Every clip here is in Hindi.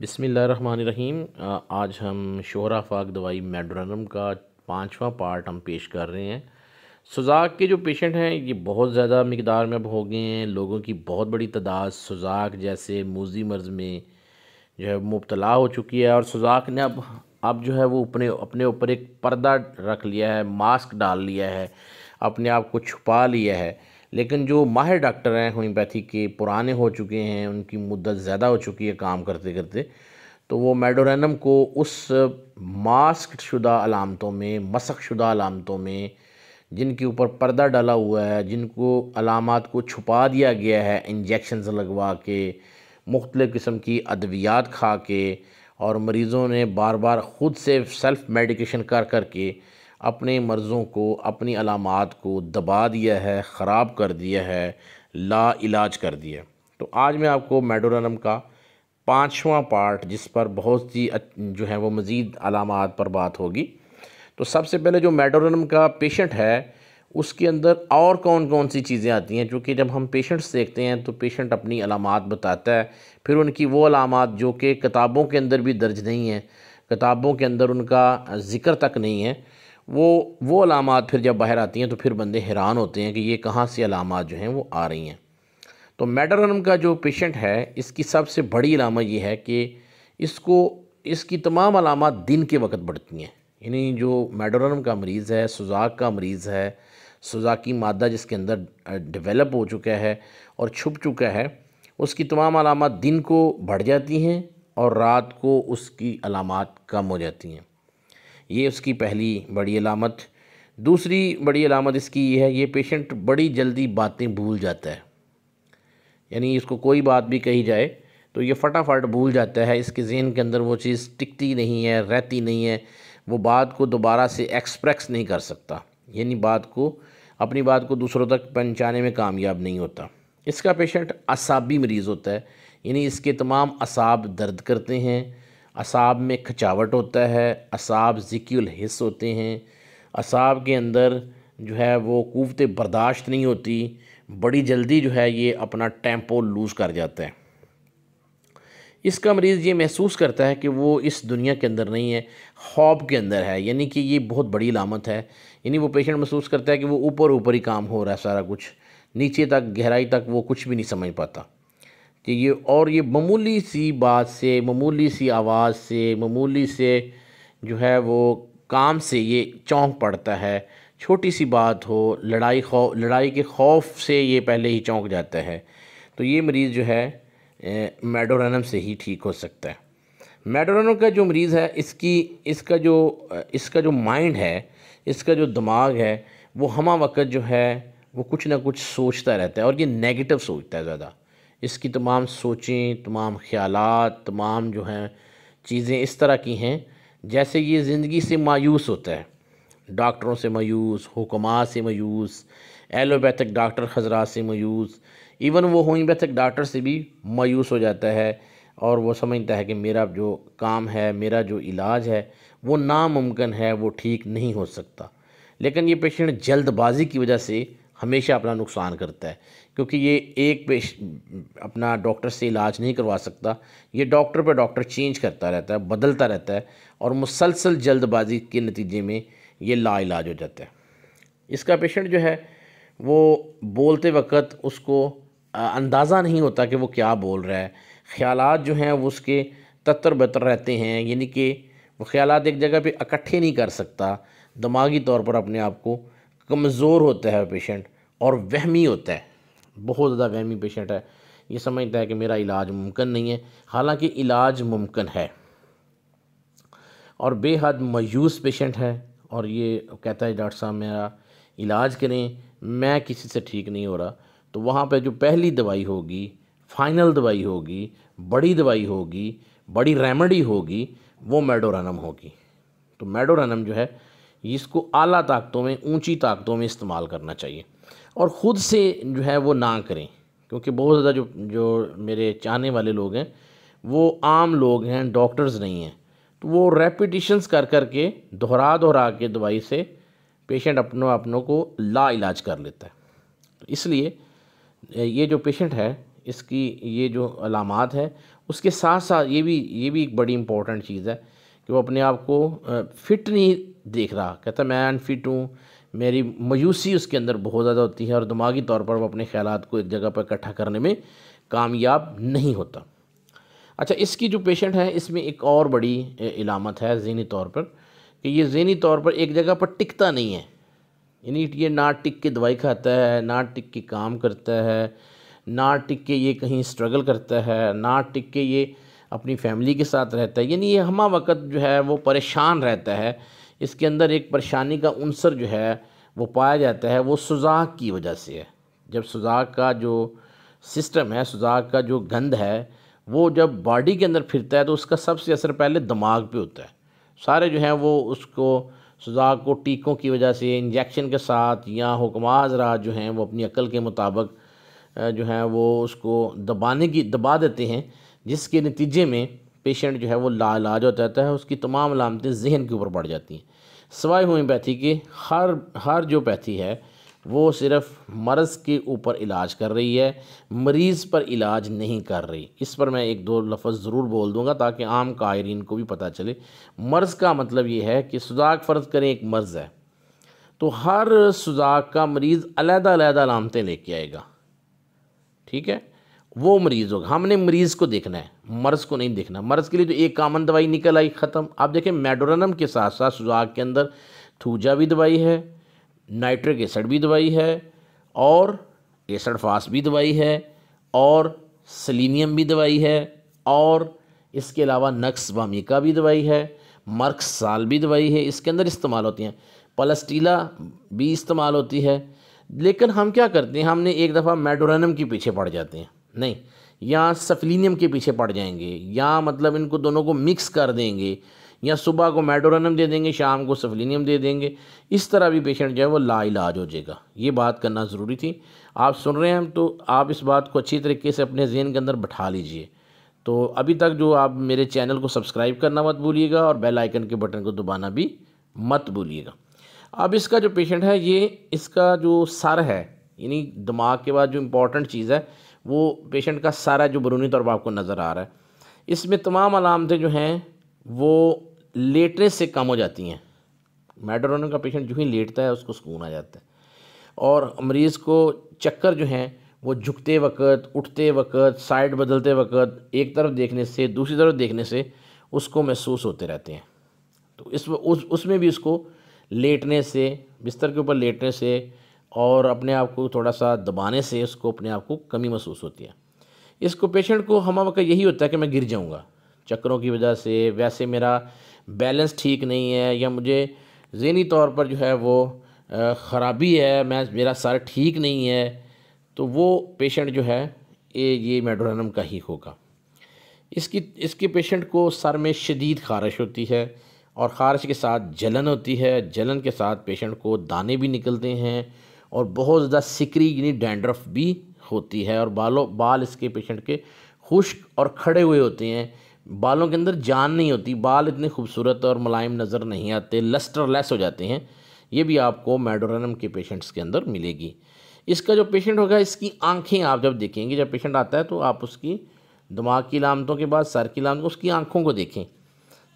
बिसमीम आज हम शोहरा फाक दवाई मेड्रोनम का पाँचवा पार्ट हम पेश कर रहे हैं। सुजाक के जो पेशेंट हैं, ये बहुत ज़्यादा मकदार में अब हो गए हैं। लोगों की बहुत बड़ी तादाद सुजाक जैसे मूजी मर्ज़ में जो है मुबतला हो चुकी है। और सुजाक ने अब अब जो है वो अपने अपने ऊपर एक पर्दा रख लिया है, मास्क डाल लिया है, अपने आप को छुपा लिया है। लेकिन जो माहिर डॉक्टर हैं, होम्योपैथी के पुराने हो चुके हैं, उनकी मुद्दत ज़्यादा हो चुकी है काम करते करते तो वो मेडोरनम को उस मास्क शुदा अलामतों में मसक शुदा अलामतों में, जिनके ऊपर पर्दा डाला हुआ है, जिनको अलामत को छुपा दिया गया है इंजेक्शन लगवा के, मुख्तलिफ़ किस्म की अद्वियात खा के, और मरीज़ों ने बार बार ख़ुद से सेल्फ़ मेडिकेशन कर कर के अपने मर्ज़ों को, अपनी अलामत को दबा दिया है, ख़राब कर दिया है, ला इलाज कर दिया तो आज मैं आपको मेडोरनम का पाँचवा पार्ट, जिस पर बहुत सी जो है वो मज़ीद अलामत पर बात होगी। तो सबसे पहले जो मेडोरनम का पेशेंट है, उसके अंदर और कौन कौन सी चीज़ें आती हैं? क्योंकि जब हम पेशेंट्स देखते हैं तो पेशेंट अपनी अलामत बताता है। फिर उनकी वो अलामत, जो कि किताबों के अंदर भी दर्ज नहीं है, किताबों के अंदर उनका ज़िक्र तक नहीं है। वो वो अलामत फिर जब बाहर आती हैं तो फिर बंदे हैरान होते हैं कि ये कहाँ से अलामत जो हैं वो आ रही हैं। तो मेडरनम का जो पेशेंट है, इसकी सबसे बड़ी अलामत ये है कि इसको, इसकी तमाम अलामत दिन के वक्त बढ़ती हैं। यानी जो मेडोरनम का मरीज़ है, सुजाक का मरीज़ है, सुजाकी मादा जिसके अंदर डेवलप हो चुका है और छुप चुका है, उसकी तमाम अलामत दिन को बढ़ जाती हैं और रात को उसकी अलामत कम हो जाती हैं। ये उसकी पहली बड़ी अलामत। दूसरी बड़ी अलामत इसकी ये है, ये पेशेंट बड़ी जल्दी बातें भूल जाता है। यानी इसको कोई बात भी कही जाए तो ये फटाफट भूल जाता है। इसके जहन के अंदर वो चीज़ टिकती नहीं है, रहती नहीं है। वो बात को दोबारा से एक्सप्रेस नहीं कर सकता। यानी बात को, अपनी बात को दूसरों तक पहुँचाने में कामयाब नहीं होता। इसका पेशेंट असाबी मरीज़ होता है। यानी इसके तमाम असाब दर्द करते हैं। असाब में खचावट होता है, असाब ज़िक्ल हिस्स होते हैं। असाब के अंदर जो है वो कुत बर्दाश्त नहीं होती, बड़ी जल्दी जो है ये अपना टेंपो लूज़ कर जाता है। इसका मरीज़ ये महसूस करता है कि वो इस दुनिया के अंदर नहीं है, खौब के अंदर है, यानी कि ये बहुत बड़ी लामत है। यानी वो पेशेंट महसूस करता है कि वो ऊपर ऊपर ही काम हो रहा है सारा कुछ, नीचे तक, गहराई तक वो कुछ भी नहीं समझ पाता। कि ये, और ये मामूली सी बात से, मामूली सी आवाज़ से, मामूली से जो है वो काम से ये चौंक पड़ता है। छोटी सी बात हो, लड़ाई खौ, लड़ाई के खौफ से ये पहले ही चौंक जाता है। तो ये मरीज़ जो है मेडोरनम से ही ठीक हो सकता है। मेडोरनम का जो मरीज़ है, इसकी, इसका जो इसका जो माइंड है, इसका जो दिमाग है, वो हमा वक्त जो है, वो कुछ ना कुछ सोचता रहता है और ये नेगेटिव सोचता है ज़्यादा। इसकी तमाम सोचें, तमाम ख्याल तमाम जो हैं, चीज़ें इस तरह की हैं, जैसे ये ज़िंदगी से मायूस होता है। डॉक्टरों से मायूस, हुक्मा से मायूस, एलोपैथिक डॉक्टर हजरा से मायूस, इवन वो होम्योपैथिक डॉक्टर से भी मायूस हो जाता है और वो समझता है कि मेरा जो काम है, मेरा जो इलाज है, वो नामुमकिन है, वो ठीक नहीं हो सकता। लेकिन ये पेशेंट जल्दबाजी की वजह से हमेशा अपना नुकसान करता है, क्योंकि ये एक पेश, अपना डॉक्टर से इलाज नहीं करवा सकता। ये डॉक्टर पर डॉक्टर चेंज करता रहता है, बदलता रहता है और मुसलसल जल्दबाजी के नतीजे में ये ला इलाज हो जाता है। इसका पेशेंट जो है, वो बोलते वक्त उसको अंदाज़ा नहीं होता कि वो क्या बोल रहा है। ख्याल जो हैं, वो उसके ततर बतर रहते हैं, यानी कि वो ख्याल एक जगह पे इकट्ठे नहीं कर सकता, दिमागी तौर पर अपने आप को कमज़ोर होता है पेशेंट और वहमी होता है। बहुत ज़्यादा वहमी पेशेंट है। ये समझता है कि मेरा इलाज मुमकिन नहीं है। हालाँकि इलाज मुमकिन है। और बेहद मायूस पेशेंट है और ये कहता है, डॉक्टर साहब, मेरा इलाज करें। मैं किसी से ठीक नहीं हो रहा। तो वहाँ पे जो पहली दवाई होगी फाइनल दवाई होगी, बड़ी दवाई होगी, बड़ी रेमेडी होगी, वो मेडोरनम होगी। तो मेडोरनम जो है इसको आला ताकतों में, ऊँची ताकतों में इस्तेमाल करना चाहिए। और ख़ुद से जो है वो ना करें, क्योंकि बहुत ज़्यादा जो जो मेरे चाहने वाले लोग हैं, वो आम लोग हैं, डॉक्टर्स नहीं हैं। तो वो रेपिटिशंस कर कर के, दोहरा दोहरा के दवाई से पेशेंट अपनों अपनों को ला इलाज कर लेता है। तो इसलिए, ये जो पेशेंट है, इसकी ये जो अलामत है, उसके साथ साथ ये भी ये भी एक बड़ी इंपॉर्टेंट चीज़ है कि वो अपने आप को फ़िट नहीं देख रहा। कहता मैं अनफिट हूँ, मेरी मायूसी उसके अंदर बहुत ज़्यादा होती है और दिमागी तौर पर वो अपने ख्याल को एक जगह पर इकट्ठा करने में कामयाब नहीं होता। अच्छा इसकी जो पेशेंट है, इसमें एक और बड़ी इलामत है जहनी तौर पर कि ये जहनी तौर पर एक जगह पर टिकता नहीं है। यानी ये ना टिक के दवाई खाता है, ना टिक के काम करता है, ना टिक के ये कहीं स्ट्रगल करता है, ना टिक के ये अपनी फैमिली के साथ रहता है। यानी ये हमा वक्त जो है, वो परेशान रहता है। इसके अंदर एक परेशानी का उनसर जो है, वो पाया जाता है, वो सुजाक की वजह से है। जब सुजाक का जो सिस्टम है सुजाक का जो गंद है, वो जब बॉडी के अंदर फिरता है तो उसका सबसे असर पहले दिमाग पे होता है। सारे जो हैं, वो उसको सुजाक को टीकों की वजह से, इंजेक्शन के साथ या हुक्माज राज जो हैं, वो अपनी अकल के मुताबिक जो है, वो उसको दबाने की, दबा देते हैं। जिसके नतीजे में पेशेंट जो है वो लाइलाज हो जाता है, उसकी तमाम अलामतें जहन के ऊपर बढ़ जाती हैं। सवाई होम्योपैथी के हर हर जो पैथी है, वो सिर्फ़ मर्ज़ के ऊपर इलाज कर रही है, मरीज़ पर इलाज नहीं कर रही। इस पर मैं एक दो लफ्ज़ ज़रूर बोल दूँगा ताकि आम कायरीन को भी पता चले। मर्ज़ का मतलब ये है कि सुजाक फ़र्ज़ करें, एक मर्ज़ है। तो हर सुजाक का मरीज़ अलहदा अलामतें लेके आएगा। ठीक है? वो मरीज़ होगा। हमने मरीज़ को देखना है, मर्ज़ को नहीं देखना। मर्ज़ के लिए तो एक कामन दवाई निकल आई, ख़त्म। आप देखें, मेडोरनम के साथ साथ सुजाक के अंदर थूजा भी दवाई है, नाइट्रिक एसड भी दवाई है, और एसड फास भी दवाई है, और सलीनियम भी दवाई है, और इसके अलावा नक्स वामिका भी दवाई है मर्क्स साल भी दवाई है, इसके अंदर इस्तेमाल होती हैं। पलस्टीला भी इस्तेमाल होती है। लेकिन हम क्या करते हैं, हमने एक दफ़ा मेडोरनम के पीछे पड़ जाते हैं। नहीं, या सफलिनियम के पीछे पड़ जाएँगे, या मतलब इनको दोनों को मिक्स कर देंगे, या सुबह को मेडोरनम दे देंगे, शाम को सफलिनियम दे देंगे, इस तरह भी पेशेंट जो है वो लाइलाज हो जाएगा। ये बात करना ज़रूरी थी। आप सुन रहे हैं तो आप इस बात को अच्छी तरीके से अपने जहन के अंदर बैठा लीजिए। तो अभी तक जो आप मेरे चैनल को सब्सक्राइब करना मत भूलिएगा और बेल आइकन के बटन को दबाना भी मत भूलिएगा। अब इसका जो पेशेंट है, ये इसका जो सर है, यानी दिमाग के बाद जो इम्पोर्टेंट चीज़ है वो पेशेंट का सारा जो बरूनी तौर पर आपको नज़र आ रहा है। इसमें तमाम अलामतें जो हैं, वो लेटने से कम हो जाती हैं। मेडोरोन का पेशेंट जो ही लेटता है, उसको सुकून आ जाता है। और मरीज़ को चक्कर जो हैं, वो झुकते वक्त, उठते वक्त साइड बदलते वक्त, एक तरफ़ देखने से, दूसरी तरफ़ देखने से उसको महसूस होते रहते हैं। तो इस उस, उसमें भी उसको लेटने से, बिस्तर के ऊपर लेटने से और अपने आप को थोड़ा सा दबाने से उसको अपने आप को कमी महसूस होती है। इसको पेशेंट को हम वक्त यही होता है कि मैं गिर जाऊँगा। चक्करों की वजह से वैसे मेरा बैलेंस ठीक नहीं है या मुझे जहनी तौर पर जो है वो ख़राबी है, मैं, मेरा सर ठीक नहीं है तो वो पेशेंट जो है, ये ये मेडोरनम का ही होगा। इसकी, इसके पेशेंट को सर में शदीद खारिश होती है और ख़ारिश के साथ जलन होती है। जलन के साथ पेशेंट को दाने भी निकलते हैं और बहुत ज़्यादा सिकरी, यानी डैंड्रफ भी होती है और बालों, बाल इसके पेशेंट के खुश्क और खड़े हुए होते हैं। बालों के अंदर जान नहीं होती, बाल इतने खूबसूरत और मुलायम नज़र नहीं आते, लस्टरलेस हो जाते हैं। ये भी आपको मेडोरनम के पेशेंट्स के अंदर मिलेगी। इसका जो पेशेंट होगा, इसकी आँखें आप जब देखेंगे, जब पेशेंट आता है तो आप उसकी दिमाग की लामतों के बाद, सर की लामतों, उसकी आँखों को देखें।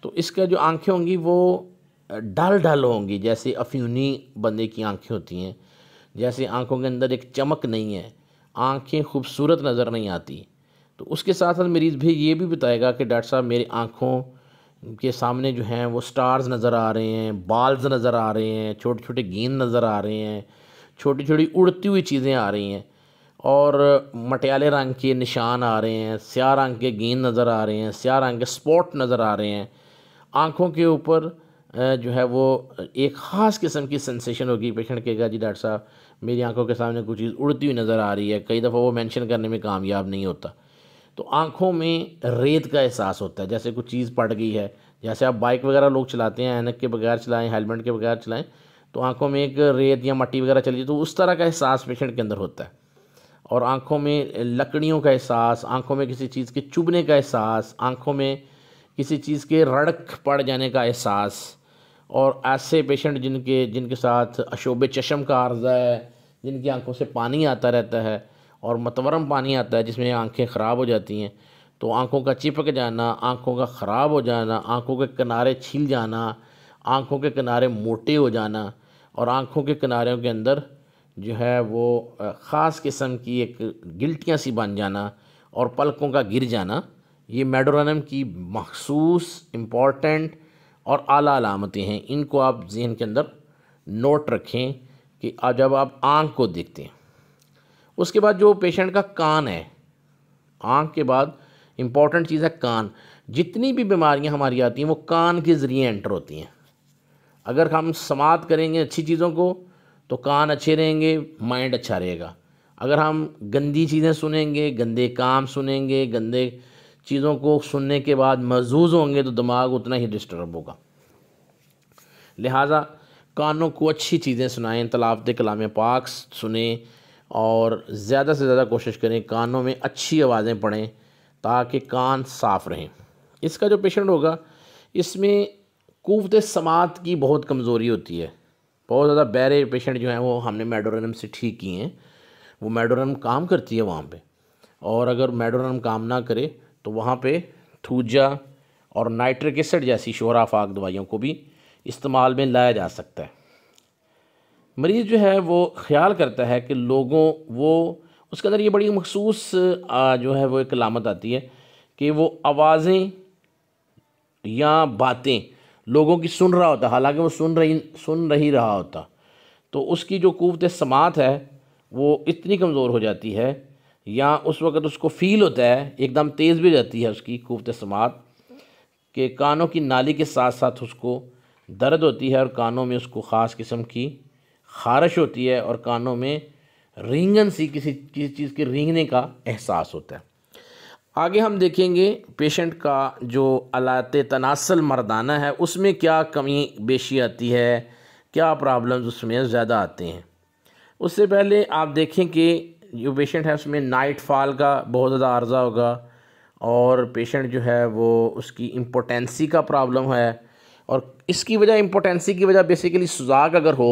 तो इसका जो आँखें होंगी, वो डल डल होंगी, जैसे अफ्यूनी बंदे की आँखें होती हैं। जैसे आँखों के अंदर एक चमक नहीं है, आँखें खूबसूरत नज़र नहीं आती। तो उसके साथ साथ मरीज़ भी ये भी बताएगा कि डॉक्टर साहब, मेरी आँखों के सामने जो हैं वो स्टार्स नज़र आ रहे हैं बाल्स नज़र आ रहे हैं छोटे छोटे गेंद नज़र आ रहे हैं छोटी छोटी उड़ती हुई चीज़ें आ रही हैं और मटियाले रंग के निशान आ रहे हैं स्या रंग के गेंद नज़र आ रहे हैं स्या रंग के स्पॉट नज़र आ रहे हैं। आँखों के ऊपर जो है वो एक ख़ास किस्म की सेंसेशन होगी पेशेंट कहेगा जी डॉक्टर साहब। मेरी आँखों के सामने कुछ चीज़ उड़ती हुई नज़र आ रही है। कई दफ़ा वो मेंशन करने में कामयाब नहीं होता। तो आँखों में रेत का एहसास होता है। जैसे कुछ चीज़ पड़ गई है। जैसे आप बाइक वगैरह लोग चलाते हैं, ऐनक के बगैर चलाएँ हेलमेट के बगैर चलाएँ तो आँखों में एक रेत या मट्टी वगैरह चली तो उस तरह का एहसास पेशेंट के अंदर होता है। और आँखों में लकड़ियों का एहसास, आँखों में किसी चीज़ के चुभने का एहसास, आँखों में किसी चीज़ के रड़क पड़ जाने का एहसास और ऐसे पेशेंट जिनके जिनके साथ अशोब चशम का अर्जा है, जिनकी आँखों से पानी आता रहता है और मतवरम पानी आता है जिसमें आँखें ख़राब हो जाती हैं तो आँखों का चिपक जाना, आँखों का ख़राब हो जाना, आँखों के किनारे छिल जाना, आँखों के किनारे मोटे हो जाना और आँखों के किनारों के अंदर जो है वो ख़ास किस्म की एक गिल्टियाँ सी बन जाना और पलकों का गिर जाना, ये मेडोरनम की मखसूस इंपॉर्टेंट और आला अलामतें हैं। इनको आप जहन के अंदर नोट रखें कि जब आप आँख को देखते हैं। उसके बाद जो पेशेंट का कान है, आँख के बाद इंपॉर्टेंट चीज़ है कान। जितनी भी बीमारियाँ हमारी आती हैं, वो कान के ज़रिए एंटर होती हैं। अगर हम समात करेंगे अच्छी चीज़ों को तो कान अच्छे रहेंगे, माइंड अच्छा रहेगा। अगर हम गंदी चीज़ें सुनेंगे, गंदे काम सुनेंगे, गंदे चीज़ों को सुनने के बाद महजूज होंगे तो दिमाग उतना ही डिस्टर्ब होगा। लिहाजा कानों को अच्छी चीज़ें सुनाएँ, तलावत कलाम पाक सुने और ज़्यादा से ज़्यादा कोशिश करें कानों में अच्छी आवाज़ें पढ़ें ताकि कान साफ़ रहें। इसका जो पेशेंट होगा, इसमें कुत समात की बहुत कमज़ोरी होती है। बहुत ज़्यादा बैरे पेशेंट जो हैं वो हमने मेडोरनम से ठीक किए हैं। वो मेडोरनम काम करती है वहाँ पे और अगर मेडोरनम काम ना करे तो वहाँ पे थूजा और नाइट्रिक एसिड जैसी शोरा फाक दवाइयों को भी इस्तेमाल में लाया जा सकता है। मरीज़ जो है वो ख्याल करता है कि लोगों वो, उसके अंदर ये बड़ी मखसूस जो है वो एक लामत आती है कि वो आवाज़ें या बातें लोगों की सुन रहा होता, हालाँकि वो सुन रही सुन रही रहा होता। तो उसकी जो कुत समात है, वो इतनी कमज़ोर हो जाती है या उस वक़्त उसको फ़ील होता है, एकदम तेज़ भी जाती है उसकी कुत समात, के कानों की नाली के साथ साथ उसको दर्द होती है और कानों में उसको ख़ास किस्म की खारिश होती है और कानों में रिंगन सी किसी चीज़ चीज़ के रिंगने का एहसास होता है। आगे हम देखेंगे पेशेंट का जो अलात तनासल मर्दाना है, उसमें क्या कमी बेशी आती है, क्या प्रॉब्लम्स उसमें ज़्यादा आते हैं। उससे पहले आप देखें कि जो पेशेंट है, उसमें नाइट फॉल का बहुत ज़्यादा अर्जा होगा और पेशेंट जो है वो उसकी इम्पोटेंसी का प्रॉब्लम है और इसकी वजह इम्पोटेंसी की वजह बेसिकली सुजाक अगर हो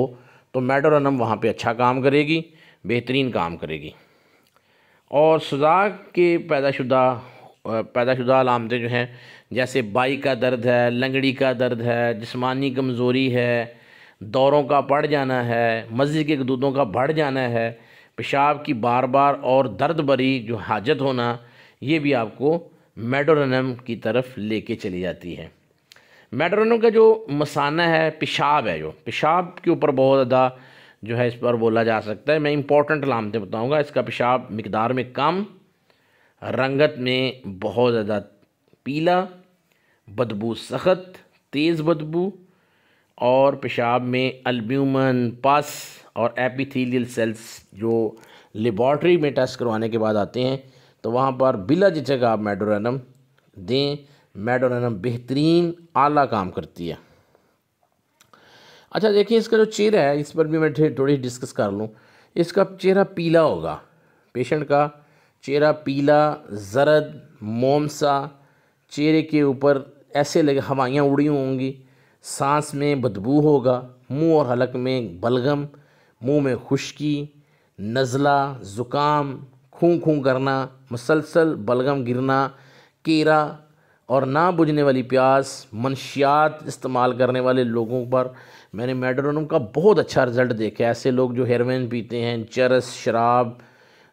तो मेडोरनम वहाँ पे अच्छा काम करेगी, बेहतरीन काम करेगी। और सुजाक के पैदाशुदा पैदाशुदा अलामतें जो हैं, जैसे बाई का दर्द है, लंगड़ी का दर्द है, जिस्मानी कमज़ोरी है, दौरों का बढ़ जाना है, मस्जिद के दूधों का बढ़ जाना है पेशाब की बार बार और दर्द भरी जो हाजत होना, ये भी आपको मेडोरनम की तरफ़ लेके चली जाती है। मेडोरनम का जो मसाना है, पेशाब है जो। पेशाब के ऊपर बहुत ज़्यादा जो है इस पर बोला जा सकता है। मैं इंपॉर्टेंट लामतें बताऊँगा, इसका पेशाब मकदार में कम, रंगत में बहुत ज़्यादा पीला, बदबू सख्त, तेज़ बदबू और पेशाब में अल्ब्यूमन पस और एपिथीलियल सेल्स जो लेबॉर्ट्री में टेस्ट करवाने के बाद आते हैं तो वहाँ पर बिला झिझक आप मेडोरनम दें। मेडोरनम बेहतरीन आला काम करती है। अच्छा देखिए, इसका जो चेहरा है, इस पर भी मैं थोड़ी डिस्कस कर लूँ। इसका चेहरा पीला होगा। पेशेंट का चेहरा पीला, जरद, मोमसा, चेहरे के ऊपर ऐसे लगे, हवाइयाँ उड़ी होंगी। सांस में बदबू होगा, मुँह और हलक में बलगम। मुँह में खुश्की, नज़ला, ज़ुकाम खूँ खूँ करना, मुसलसल बलगम गिरना, केरा और ना बुझने वाली प्यास, मनशियात इस्तेमाल करने वाले लोगों पर मैंने मेडोरनम का बहुत अच्छा रिज़ल्ट देखा है। ऐसे लोग जो हेरोइन पीते हैं, चरस, शराब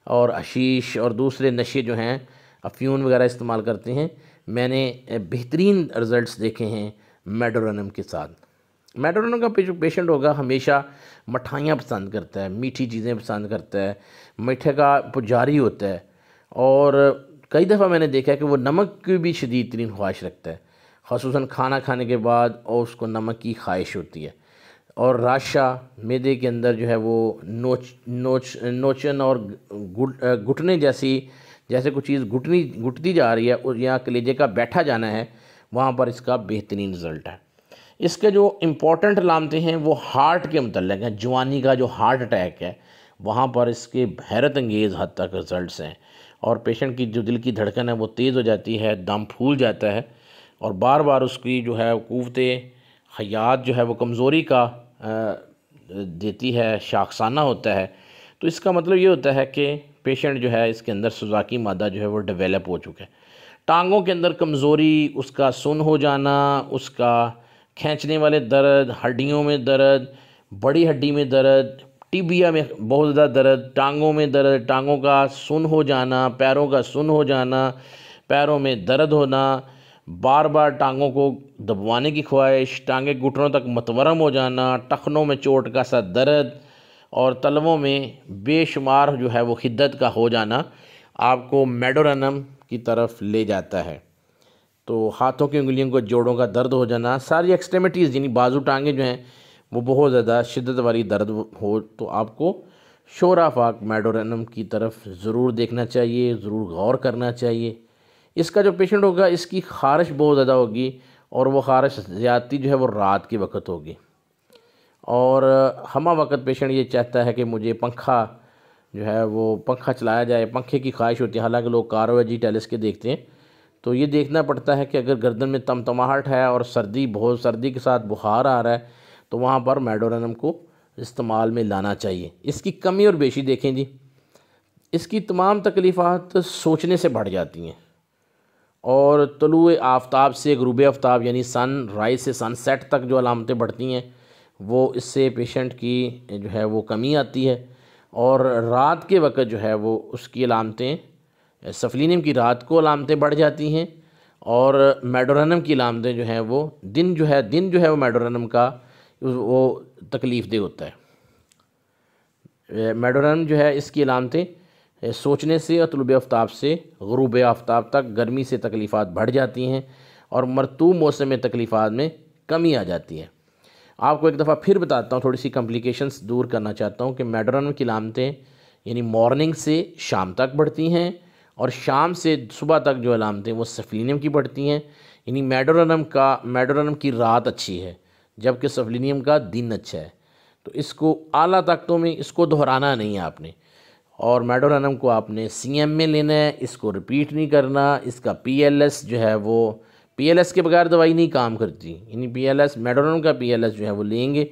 और आशीष और दूसरे नशे जो हैं, अफ्यून वगैरह इस्तेमाल करते हैं, मैंने बेहतरीन रिज़ल्ट्स देखे हैं मेडोरनम के साथ। मेडोरनम का पेशेंट होगा, हमेशा मठाइयाँ पसंद करता है, मीठी चीज़ें पसंद करता है, मीठे का पुजारी होता है। और कई दफ़ा मैंने देखा है कि वो नमक की भी शदीद तरीन ख्वाहिश रखता है। खसूस खाना खाने के बाद और उसको नमक की ख्वाहिश होती है। और राशा मैदे के अंदर जो है वो नोच नोच नोचन और गुट घुटने जैसी जैसे कुछ चीज़ घुटनी घुटती जा रही है या कलेजे का बैठा जाना है, वहाँ पर इसका बेहतरीन रिज़ल्ट है। इसके जो इम्पोर्टेंट लामते हैं, वो हार्ट के मतलब हैं। जवानी का जो हार्ट अटैक है, वहाँ पर इसके हैरत अंगेज़ हद तक रिज़ल्ट हैं। और पेशेंट की जो दिल की धड़कन है, वो तेज़ हो जाती है, दम फूल जाता है। और बार बार उसकी जो है क़वत, हयात जो है, वो कमज़ोरी का देती है शाखसाना होता है। तो इसका मतलब ये होता है कि पेशेंट जो है, इसके अंदर सुजाकी मादा जो है, वो डेवलप हो चुका है। टांगों के अंदर कमज़ोरी, उसका सुन हो जाना, उसका खींचने वाले दर्द, हड्डियों में दर्द, बड़ी हड्डी में दर्द, टिबिया में बहुत ज़्यादा दर्द, टांगों में दर्द, टांगों का सुन हो जाना, पैरों का सुन हो जाना, पैरों में दर्द होना बार बार टांगों को दबवाने की ख्वाहिश, टांगे घुटनों तक मतवरम हो जाना, टखनों में चोट का सा दर्द और तलवों में बेशुमार जो है वो हिद्दत का हो जाना आपको मेडोरनम की तरफ़ ले जाता है। तो हाथों की उंगलियों को जोड़ों का दर्द हो जाना, सारी एक्सट्रीमिटीज़ यानी बाजू टांगे जो हैं, वो बहुत ज़्यादा शिद्दत वाली दर्द हो तो आपको शोरा फाक मेडोरनम की तरफ़ ज़रूर देखना चाहिए, ज़रूर गौर करना चाहिए। इसका जो पेशेंट होगा, इसकी खारिश बहुत ज़्यादा होगी और वो खारिश ज़्यादती जो है वो रात के वक्त होगी। और हमा वक्त पेशेंट ये चाहता है कि मुझे पंखा जो है वो, पंखा चलाया जाए, पंखे की ख्वाहिश होती है। हालाँकि लोग कारो जी टेलिस के देखते हैं तो ये देखना पड़ता है कि अगर गर्दन में तमतमाहट है और सर्दी, बहुत सर्दी के साथ बुखार आ रहा है तो वहाँ पर मेडोरनम को इस्तेमाल में लाना चाहिए। इसकी कमी और बेशी देखें जी। इसकी तमाम तकलीफ़ात सोचने से बढ़ जाती हैं। और तलु आफ्ताब से, गरूब आफ्ताब यानी सन, राइज से सन सेट तक जो अलामतें बढ़ती हैं, वो इससे पेशेंट की जो है वो कमी आती है। और रात के वक्त जो है वो उसकी अलामतें सफलिनम की रात को अलामतें बढ़ जाती हैं और मेडोरनम की अलामतें जो हैं वो दिन जो है दिन जो है वो मेडोरनम का वो तकलीफ़ दे होता है। मेडोरनम जो है इसकी अलामतें सोचने से और तलब आफ्ताब से, गरूब आफ्ताब तक गर्मी से तकलीफ़ात बढ़ जाती हैं और मरतूब मौसम में तकलीफ़ात में कमी आ जाती है। आपको एक दफ़ा फिर बताता हूँ थोड़ी सी कम्प्लिकेशंस दूर करना चाहता हूँ कि मेडोरन की लामतें, यानी मॉर्निंग से शाम तक बढ़ती हैं और शाम से सुबह तक जो अलामतें, वो सफलिनियम की बढ़ती हैं। यानी मेडोरनम का, मेडोरनम की रात अच्छी है, जबकि सफलिनियम का दिन अच्छा है। तो इसको आला ताकतों में, इसको दोहराना नहीं है आपने। और मेडोरनम को आपने सी एम में लेना है, इसको रिपीट नहीं करना, इसका पी एल एस जो है वो, पीएलएस के बगैर दवाई नहीं काम करती। यानी पीएलएस मेडोरन का पीएलएस जो है वो लेंगे,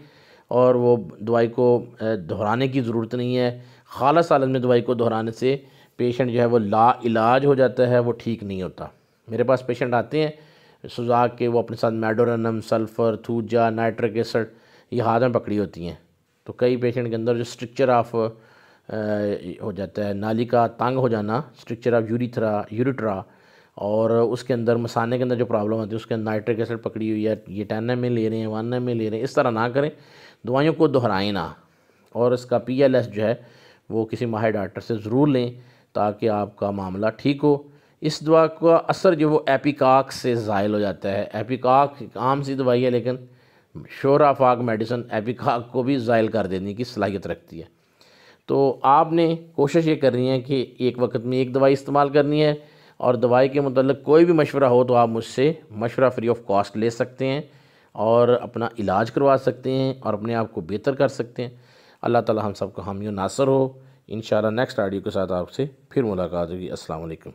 और वो दवाई को दोहराने की ज़रूरत नहीं है। खालस हालत में दवाई को दोहराने से पेशेंट जो है वो ला इलाज हो जाता है, वो ठीक नहीं होता। मेरे पास पेशेंट आते हैं सुजाक के वो अपने साथ medorrhinum sulphur, thuja, nitric acid, ये हाथ में पकड़ी होती हैं। तो कई पेशेंट के अंदर जो स्ट्रक्चर ऑफ़ हो जाता है नाली का तंग हो जाना, स्ट्रक्चर ऑफ़ यूरिथ्रा, यूरिट्रा, और उसके अंदर मसाने के अंदर जो प्रॉब्लम आती है, उसके अंदर नाइट्रिक एसिड पकड़ी हुई है, ये टेन एम ले रहे हैं, वन एम ले रहे हैं, इस तरह ना करें, दवाइयों को दोहराएँ ना, और इसका पी जो है, वो किसी माहिर डॉक्टर से ज़रूर लें ताकि आपका मामला ठीक हो। इस दवा का असर जो वो एपिकाक से ज़ायल हो जाता है। एपिकाक आम सी दवाई है, लेकिन शोरा फाक मेडिसन एपिकाक को भी ज़ायल कर देने की सलाहियत रखती है। तो आपने कोशिश ये करनी है कि एक वक्त में एक दवाई इस्तेमाल करनी है और दवाई के मतलब कोई भी मशवरा हो तो आप मुझसे मशवरा फ्री ऑफ़ कॉस्ट ले सकते हैं और अपना इलाज करवा सकते हैं और अपने आप को बेहतर कर सकते हैं। अल्लाह ताला हम सबको हामी नासर हो। इन नेक्स्ट आडियो के साथ आपसे फिर मुलाकात होगी। अस्सलाम वालेकुम